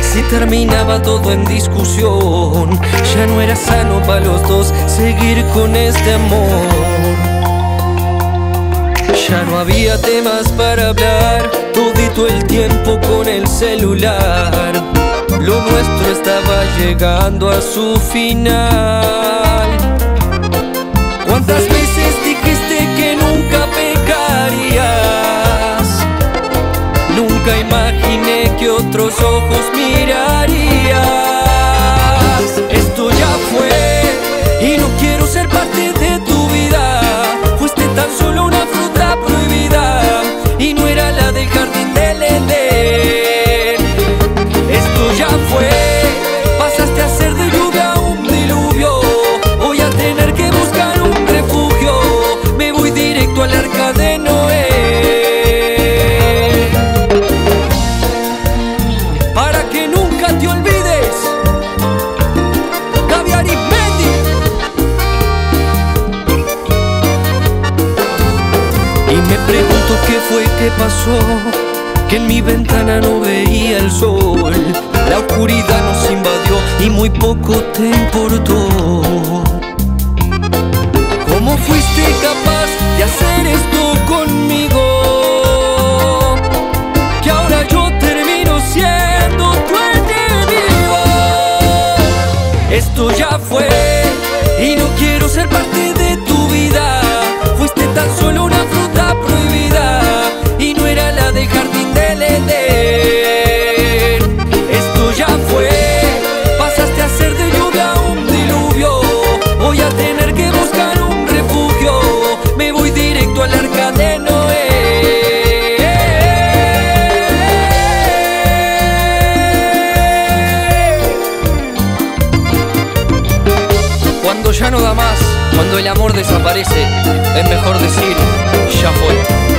si terminaba todo en discusión. Ya no era sano para los dos seguir con este amor. Ya no había temas para hablar, todito el tiempo con el celular. Lo nuestro estaba llegando a su final. ¿Cuántas veces Nunca imaginé que otros ojos mirarías. Me pregunto qué fue que pasó, que en mi ventana no veía el sol. La oscuridad nos invadió y muy poco te importó. ¿Cómo fuiste capaz de hacer esto conmigo? Que ahora yo termino siendo tu enemigo. Esto ya fue y no quiero ser parte de tu vida. Cuando el amor desaparece, es mejor decir, ya fue.